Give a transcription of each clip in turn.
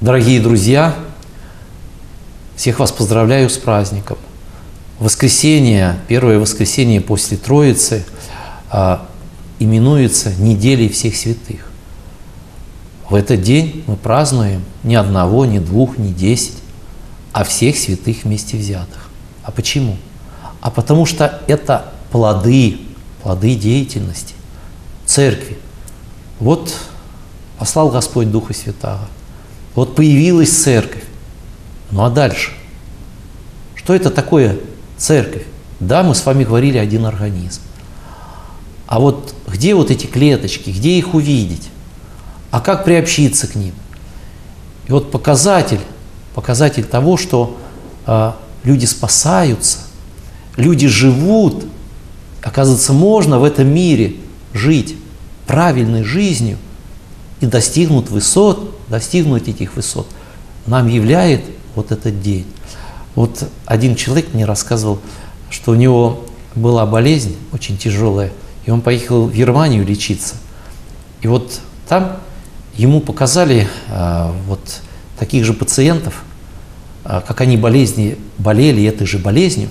Дорогие друзья, всех вас поздравляю с праздником. Воскресенье, первое воскресенье после Троицы а, именуется неделей всех святых. В этот день мы празднуем ни одного, ни двух, ни десять, а всех святых вместе взятых. А почему? А потому что это плоды, плоды деятельности церкви. Вот послал Господь Духа Святого. Вот появилась церковь. Ну а дальше? Что это такое церковь? Да, мы с вами говорили один организм. А вот где вот эти клеточки, где их увидеть? А как приобщиться к ним? И вот показатель, показатель того, что э, люди спасаются, люди живут, оказывается, можно в этом мире жить правильной жизнью и достигнут высот, достигнуть этих высот, нам являет вот этот день. Вот один человек мне рассказывал, что у него была болезнь очень тяжелая, и он поехал в Германию лечиться. И вот там ему показали а, вот таких же пациентов, а, как они болезни, болели этой же болезнью,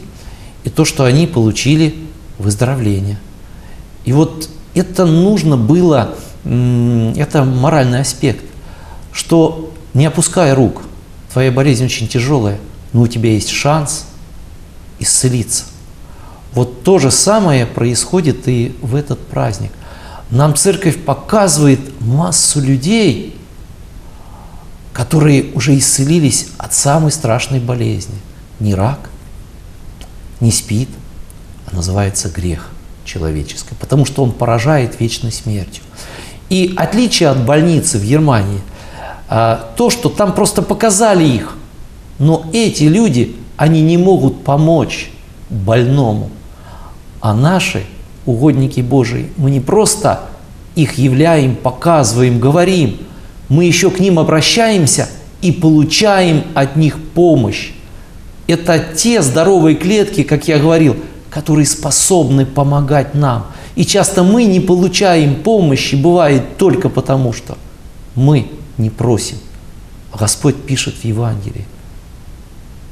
и то, что они получили выздоровление. И вот это нужно было, это моральный аспект что не опускай рук, твоя болезнь очень тяжелая, но у тебя есть шанс исцелиться. Вот то же самое происходит и в этот праздник. Нам церковь показывает массу людей, которые уже исцелились от самой страшной болезни. Не рак, не спит, а называется грех человеческий, потому что он поражает вечной смертью. И отличие от больницы в Германии – а, то, что там просто показали их. Но эти люди, они не могут помочь больному. А наши, угодники Божии, мы не просто их являем, показываем, говорим, мы еще к ним обращаемся и получаем от них помощь. Это те здоровые клетки, как я говорил, которые способны помогать нам. И часто мы не получаем помощи, бывает только потому, что мы не просим. Господь пишет в Евангелии,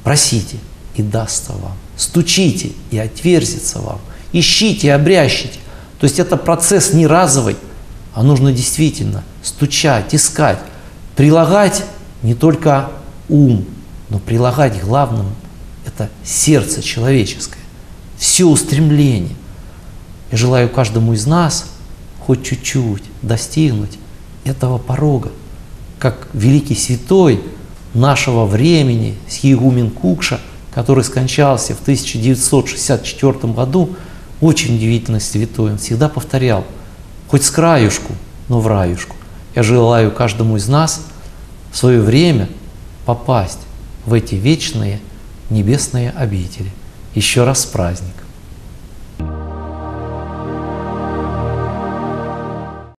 просите и дастся вам, стучите и отверзится вам, ищите и обрящите. То есть это процесс не разовый, а нужно действительно стучать, искать, прилагать не только ум, но прилагать главным это сердце человеческое, все устремление. Я желаю каждому из нас хоть чуть-чуть достигнуть этого порога, как великий святой нашего времени, Схиегумен Кукша, который скончался в 1964 году, очень удивительный святой, он всегда повторял, хоть с краюшку, но в раюшку. Я желаю каждому из нас в свое время попасть в эти вечные небесные обители. Еще раз с праздником.